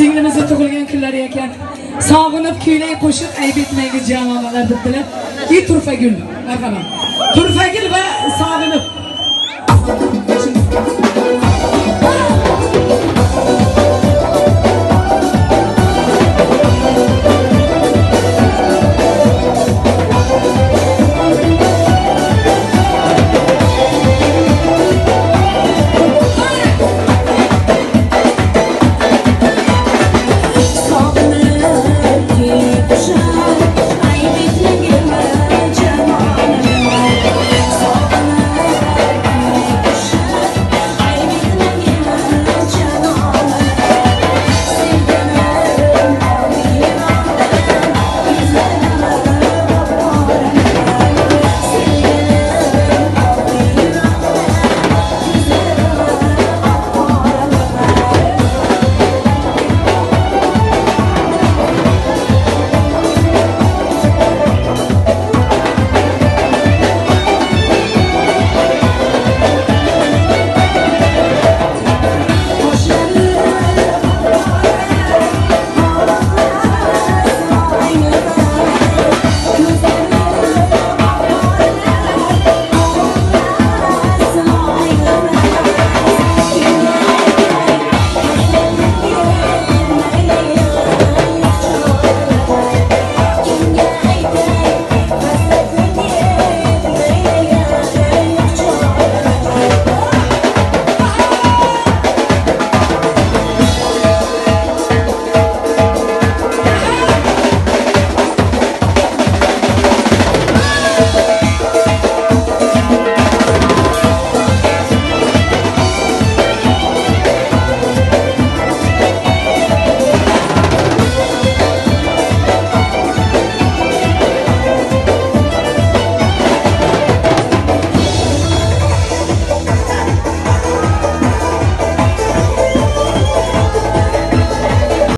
singlimizni tug'ilgan kunlari ekan. Sog'inib kuylay qo'shiq ayb etmaydi jamonalar deb bilib. Turfagul marhamat turfagul va sog'inib.